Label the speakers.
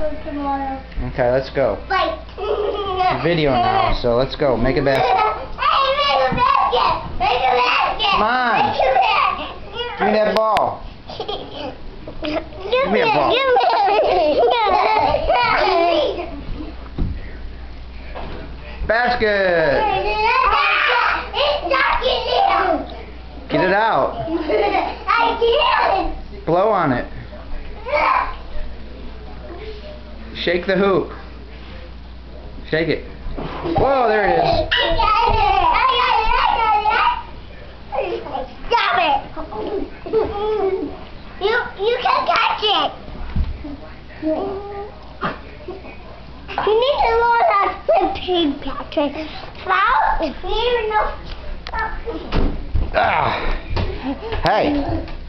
Speaker 1: Okay, let's go. Video now, so let's go. Make a basket.
Speaker 2: Hey, make a basket. Make a basket.
Speaker 1: Come on.
Speaker 2: Make a basket.
Speaker 1: Give me that ball.
Speaker 2: Give
Speaker 1: me a ball.
Speaker 2: Give me.
Speaker 1: Basket.
Speaker 2: It's stuck in there.
Speaker 1: Get it out.
Speaker 2: I
Speaker 1: Blow on it. Shake the hoop. Shake it. Whoa, there it is.
Speaker 2: I got it. I got it. I got it. Stop it. You you can catch it. You need to learn how to swim, Patrick. Foul? You need know.
Speaker 1: Ah. Hey.